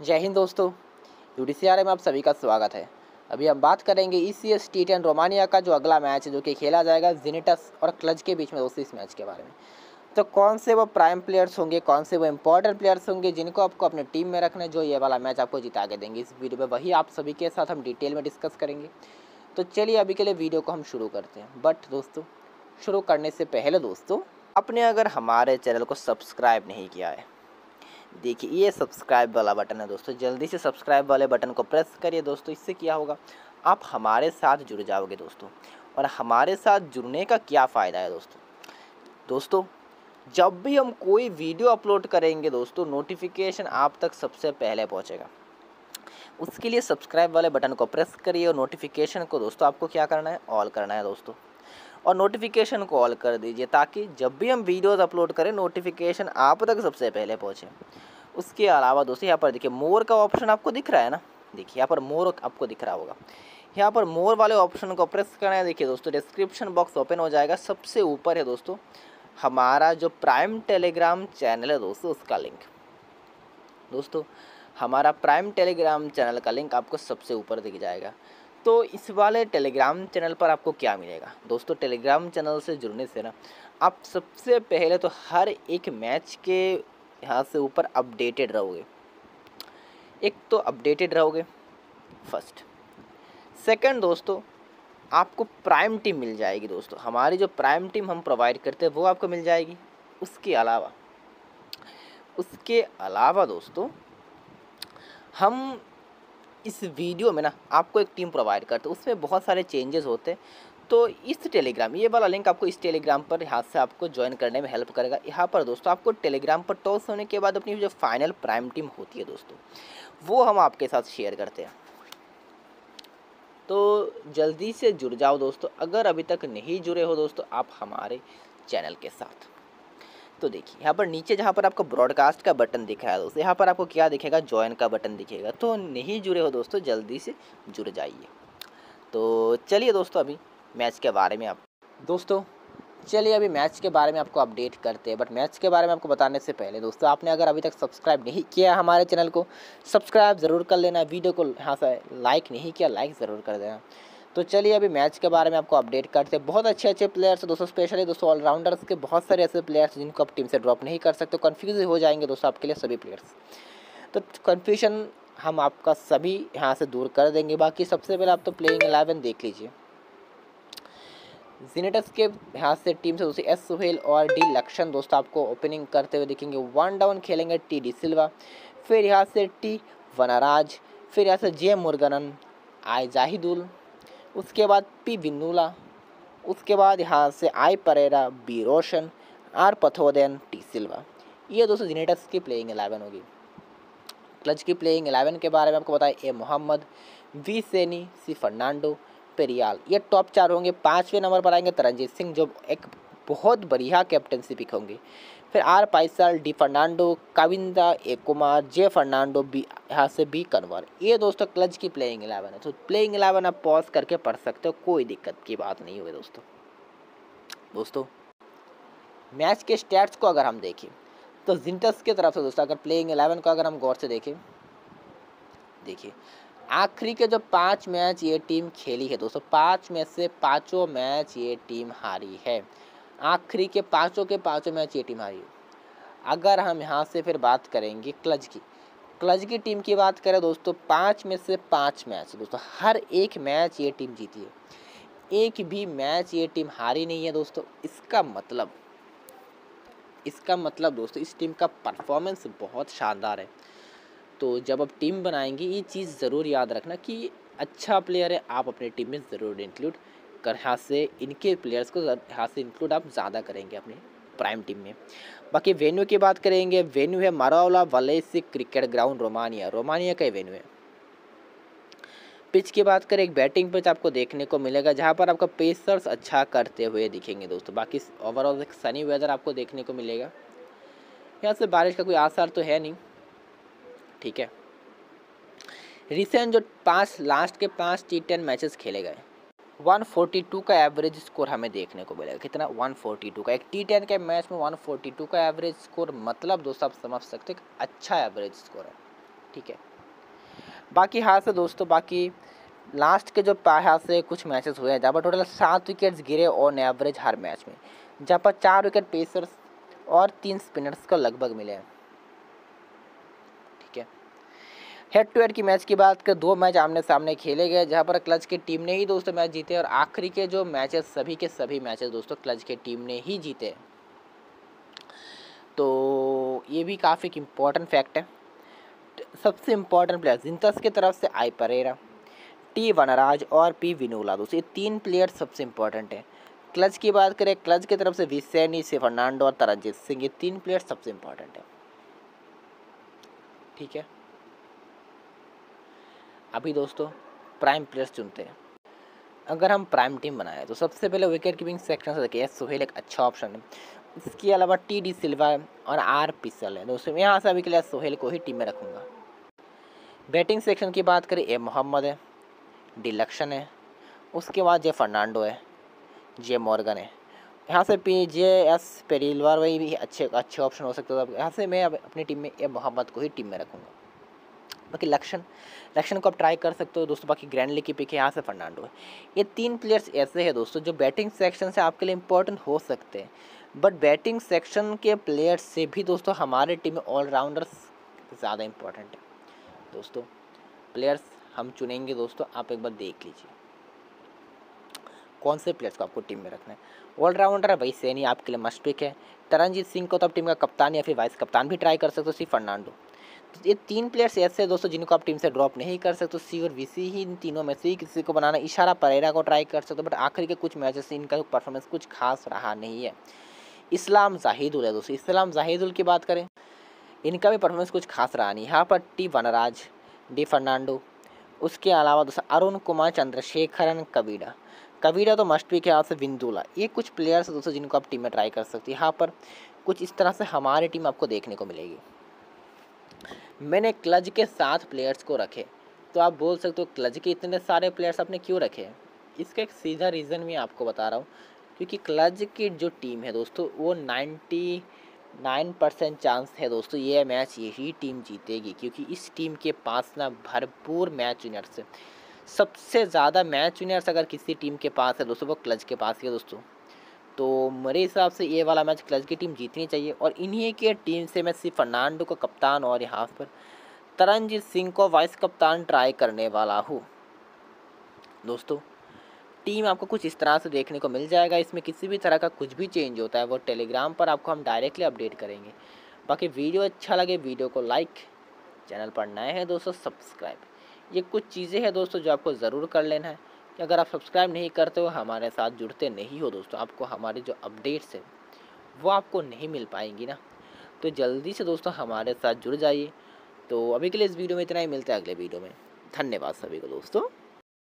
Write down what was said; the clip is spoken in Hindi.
जय हिंद दोस्तों। यू डी में आप सभी का स्वागत है। अभी हम बात करेंगे E C S T ten Romania का जो अगला मैच है जो कि खेला जाएगा जिनेटस और क्लज के बीच में दोस्तों इस मैच के बारे में। तो कौन से वो प्राइम प्लेयर्स होंगे, कौन से वो इंपॉर्टेंट प्लेयर्स होंगे, जिनको आपको अपने टीम में रखना है, जो ये वाला मैच आपको जिता के देंगे। इस वीडियो में वही आप सभी के साथ हम डिटेल में डिस्कस करेंगे। तो चलिए अभी के लिए वीडियो को हम शुरू करते हैं। बट दोस्तों, शुरू करने से पहले दोस्तों, आपने अगर हमारे चैनल को सब्सक्राइब नहीं किया है देखिए, ये सब्सक्राइब वाला बटन है दोस्तों। जल्दी से सब्सक्राइब वाले बटन को प्रेस करिए दोस्तों, इससे क्या होगा? आप हमारे साथ जुड़ जाओगे दोस्तों। और हमारे साथ जुड़ने का क्या फ़ायदा है दोस्तों? दोस्तों, जब भी हम कोई वीडियो अपलोड करेंगे दोस्तों नोटिफिकेशन आप तक सबसे पहले पहुंचेगा। उसके लिए सब्सक्राइब वाले बटन को प्रेस करिए और नोटिफिकेशन को दोस्तों, आपको क्या करना है? ऑल करना है दोस्तों। और नोटिफिकेशन को ऑल कर दीजिए ताकि जब भी हम वीडियोज़ अपलोड करें नोटिफिकेशन आप तक सबसे पहले पहुँचे। उसके अलावा दोस्तों, यहाँ पर देखिए मोर का ऑप्शन आपको दिख रहा है ना? देखिए, यहाँ पर मोर आपको दिख रहा होगा। यहाँ पर मोर वाले ऑप्शन को प्रेस करना है। देखिए दोस्तों डिस्क्रिप्शन बॉक्स ओपन हो जाएगा। सबसे ऊपर है दोस्तों, हमारा जो प्राइम टेलीग्राम चैनल है दोस्तों, उसका लिंक दोस्तों, हमारा प्राइम टेलीग्राम चैनल का लिंक आपको सबसे ऊपर दिख जाएगा। तो इस वाले टेलीग्राम चैनल पर आपको क्या मिलेगा? दोस्तों, टेलीग्राम चैनल से जुड़ने से ना, आप सबसे पहले तो हर एक मैच के यहाँ से ऊपर अपडेटेड रहोगे। एक तो अपडेटेड रहोगे, फ़र्स्ट। सेकंड दोस्तों, आपको प्राइम टीम मिल जाएगी दोस्तों। हमारी जो प्राइम टीम हम प्रोवाइड करते हैं, वो आपको मिल जाएगी। उसके अलावा उसके अलावा दोस्तों, हम इस वीडियो में ना आपको एक टीम प्रोवाइड करते उसमें बहुत सारे चेंजेस होते तो इस टेलीग्राम ये वाला लिंक आपको इस टेलीग्राम पर यहाँ से आपको ज्वाइन करने में हेल्प करेगा। यहाँ पर दोस्तों, आपको टेलीग्राम पर टॉस होने के बाद अपनी जो फाइनल प्राइम टीम होती है दोस्तों, वो हम आपके साथ शेयर करते हैं। तो जल्दी से जुड़ जाओ दोस्तों, अगर अभी तक नहीं जुड़े हो दोस्तों, आप हमारे चैनल के साथ। तो देखिए, यहाँ पर नीचे जहाँ पर आपको ब्रॉडकास्ट का बटन दिख रहा है दोस्तों, यहाँ पर आपको क्या दिखेगा? ज्वाइन का बटन दिखेगा। तो नहीं जुड़े हो दोस्तों, जल्दी से जुड़ जाइए। तो चलिए दोस्तों अभी मैच के बारे में आप, दोस्तों चलिए अभी मैच के बारे में आपको अपडेट करते हैं। बट मैच के बारे में आपको बताने से पहले दोस्तों, आपने अगर अभी तक सब्सक्राइब नहीं किया हमारे चैनल को सब्सक्राइब ज़रूर कर लेना। वीडियो को यहाँ से लाइक नहीं किया लाइक ज़रूर कर देना। तो चलिए अभी मैच के बारे में आपको अपडेट करते हैं। बहुत अच्छे अच्छे प्लेयर्स दोस्तों स्पेशली दोस्तों ऑलराउंडर्स के बहुत सारे ऐसे प्लेयर्स जिनको आप टीम से ड्रॉप नहीं कर सकते। कन्फ्यूज़ हो जाएँगे दोस्तों आपके लिए सभी प्लेयर्स तो कन्फ्यूज़न हम आपका सभी यहाँ से दूर कर देंगे। बाकी सबसे पहले आप तो प्लेइंग एलेवन देख लीजिए। जिनेटस के यहाँ से टीम से दोस्तों एस सुहेल और डी लक्षण दोस्तों आपको ओपनिंग करते हुए देखेंगे। वन डाउन खेलेंगे टी डी सिल्वा फिर यहाँ से टी वनाराज फिर यहाँ से जे मुर्गनन आई जाहिदुल उसके बाद पी विनुला, उसके बाद यहाँ से I Perera, B Roshan, R Pathoden T Silva. ये दोस्तों जिनेटस की प्लेइंग एलेवन होगी। क्लच की प्लेइंग एलेवन के बारे में आपको बताएँ A Mohammad, V Saini, C Fernando, Periyal. ये टॉप चार होंगे, पाँचवें नंबर पर आएँगे तरनजीत सिंह, जो एक बहुत बढ़िया कैप्टनसी पिक होंगे। फिर R Paisal D Fernando, Kavinda, A Kumar, J Fernando, B, यहाँ से बी कन्वर। ये दोस्तों क्लच की प्लेइंग एलेवन है। तो प्लेइंग एलेवन आप पॉज करके पढ़ सकते हो, कोई दिक्कत की बात नहीं हुई दोस्तों। दोस्तों मैच के स्टैट्स को अगर हम देखें तो जिंटस की तरफ़ से दोस्तों अगर प्लेइंग एलेवन को अगर हम गौर से देखें, देखिए, आखिरी के जो पाँच मैच ये टीम खेली है दोस्तों, पाँच में से पाँचों मैच ये टीम हारी है। आखिरी के पाँचों के पाँचों मैच ये टीम हारी अगर हम यहाँ से फिर बात करेंगे क्लच की क्लच की टीम की बात करें दोस्तों, पाँच में से पाँच मैच, दोस्तों, हर एक मैच ये टीम जीती है। एक भी मैच ये टीम हारी नहीं है दोस्तों, इसका मतलब इसका मतलब दोस्तों, इस टीम का परफॉर्मेंस बहुत शानदार है। तो जब आप टीम बनाएँगे, ये चीज़ ज़रूर याद रखना कि अच्छा प्लेयर है, आप अपने टीम में ज़रूर इंक्लूड कर यहाँ से इनके प्लेयर्स को यहाँ से इंक्लूड आप ज़्यादा करेंगे अपने प्राइम टीम में। बाकी वेन्यू की बात करेंगे, वेन्यू है Moara Vlasiei cricket ground Romania. Romania का वेन्यू है। पिच की बात करें, एक बैटिंग पिच आपको देखने को मिलेगा, जहाँ पर आपका पेसर्स अच्छा करते हुए दिखेंगे दोस्तों। बाकी ओवरऑल एक सनी वेदर आपको देखने को मिलेगा। यहाँ से बारिश का कोई आसार तो है नहीं। ठीक है। रिसेंट जो पाँच लास्ट के पाँच टी टेन मैचेस खेले गए। 142 का एवरेज स्कोर हमें देखने को मिलेगा। कितना? 142 का। एक टी टेन के मैच में 142 का एवरेज स्कोर मतलब दोस्तों आप समझ सकते हैं अच्छा एवरेज स्कोर है। ठीक है? बाकी हाथ से दोस्तों, बाकी लास्ट के जो हाथ से कुछ मैचेस हुए हैं, जहाँ पर टोटल सात विकेट्स गिरे ऑन एवरेज हर मैच में, जहाँ पर चार विकेट पेसर्स और तीन स्पिनर्स को लगभग मिले हैं ठीक है हेड टू हेड की मैच की बात कर, दो मैच आमने सामने खेले गए, जहाँ पर क्लच की टीम ने ही दोस्तों मैच जीते और आखिरी के जो मैचेस सभी के सभी मैचेस दोस्तों क्लच की टीम ने ही जीते। तो ये भी काफ़ी इम्पोर्टेंट फैक्ट है। सबसे इम्पोर्टेंट प्लेयर जिंतस की तरफ़ से आई परेरा, टी वनराज और पी विनोला दोस्तों, ये तीन प्लेयर सबसे इम्पोर्टेंट है। क्लच की बात करें क्लच की तरफ़ से विसैनी से फर्नांडो और तरनजीत सिंह, ये तीन प्लेयर सबसे इम्पोर्टेंट है। ठीक है? अभी दोस्तों प्राइम प्लेयर्स चुनते हैं। अगर हम प्राइम टीम बनाए तो सबसे पहले विकेट कीपिंग सेक्शन से देखिए सोहेल एक अच्छा ऑप्शन है। इसके अलावा टी डी सिल्वा और आर पिसल है। दोस्तों, मैं यहाँ से अभी के लिए सोहेल को ही टीम में रखूँगा। बैटिंग सेक्शन की बात करें ए मोहम्मद है डिलक्शन है, उसके बाद जे फर्नांडो है जे मॉर्गन है। यहाँ से पी जे एस पेरिलवार वही भी अच्छे अच्छे ऑप्शन हो सकते हैं। यहाँ से मैं अपनी टीम में ए मोहम्मद को ही टीम में रखूँगा। बाकी लक्षण लक्षण को आप ट्राई कर सकते हो दोस्तों, बाकी ग्रैंड लीग की पिक है यहाँ से फर्नांडो है। ये तीन प्लेयर्स ऐसे हैं दोस्तों, जो बैटिंग सेक्शन से आपके लिए इंपॉर्टेंट हो सकते हैं। बट बैटिंग सेक्शन के प्लेयर्स से भी दोस्तों, हमारे टीम में ऑलराउंडर्स ज़्यादा इंपॉर्टेंट है। दोस्तों प्लेयर्स हम चुनेंगे दोस्तों, आप एक बार देख लीजिए। कौन से प्लेयर्स को आपको टीम में रखना है? ऑलराउंडर भाई सैनी आपके लिए मस्ट पिक है। तरनजीत सिंह को तो आप टीम का कप्तान या फिर वाइस कप्तान भी ट्राई कर सकते हो सी फर्नांडो। ये तीन प्लेयर्स ऐसे दोस्तों जिनको आप टीम से ड्रॉप नहीं कर सकते सी और वीसी ही इन तीनों में से ही किसी को बनाना, इशारा परेरा को ट्राई कर सकते हो बट आखिरी के कुछ मैचेस से इनका परफॉर्मेंस कुछ खास रहा नहीं है। इस्लाम जाहिदुल है दोस्तों, इस्लाम जाहिदुल की बात करें, इनका भी परफॉर्मेंस कुछ खास रहा नहीं। यहाँ पर टी वनराज डी फर्नांडो, उसके अलावा दोस्तों अरुण कुमार, चंद्रशेखरन कबीडा कबीडा तो मस्ट भी के यहाँ से बिंदुला ये कुछ प्लेयर्स दोस्तों जिनको आप टीम में ट्राई कर सकते हैं। यहाँ पर कुछ इस तरह से हमारी टीम आपको देखने को मिलेगी। मैंने क्लज के सात प्लेयर्स को रखे। तो आप बोल सकते हो क्लज के इतने सारे प्लेयर्स आपने क्यों रखे? इसका एक सीधा रीज़न मैं आपको बता रहा हूँ। क्योंकि क्लज की जो टीम है दोस्तों, वो नाइन्टी नाइन परसेंट चांस है दोस्तों, ये मैच यही टीम जीतेगी। क्योंकि इस टीम के पास ना भरपूर मैच विनर्स सबसे ज़्यादा मैच विनर्स अगर किसी टीम के पास है दोस्तों, वो क्लच के पास ही है दोस्तों। तो मेरे हिसाब से ये वाला मैच क्लच की टीम जीतनी चाहिए और इन्हीं के टीम से मैं सिर्फ़ फर्नांडो को कप्तान और यहाँ पर तरनजीत सिंह को वाइस कप्तान ट्राई करने वाला हूँ। दोस्तों, टीम आपको कुछ इस तरह से देखने को मिल जाएगा। इसमें किसी भी तरह का कुछ भी चेंज होता है, वो टेलीग्राम पर आपको हम डायरेक्टली अपडेट करेंगे। बाकी वीडियो अच्छा लगे, वीडियो को लाइक, चैनल पर नए हैं दोस्तों, सब्सक्राइब। ये कुछ चीज़ें हैं दोस्तों जो आपको ज़रूर कर लेना है। अगर आप सब्सक्राइब नहीं करते हो, हमारे साथ जुड़ते नहीं हो दोस्तों, आपको हमारे जो अपडेट्स हैं, वो आपको नहीं मिल पाएँगी ना। तो जल्दी से दोस्तों हमारे साथ जुड़ जाइए। तो अभी के लिए इस वीडियो में इतना ही, मिलता है अगले वीडियो में। धन्यवाद सभी को दोस्तों।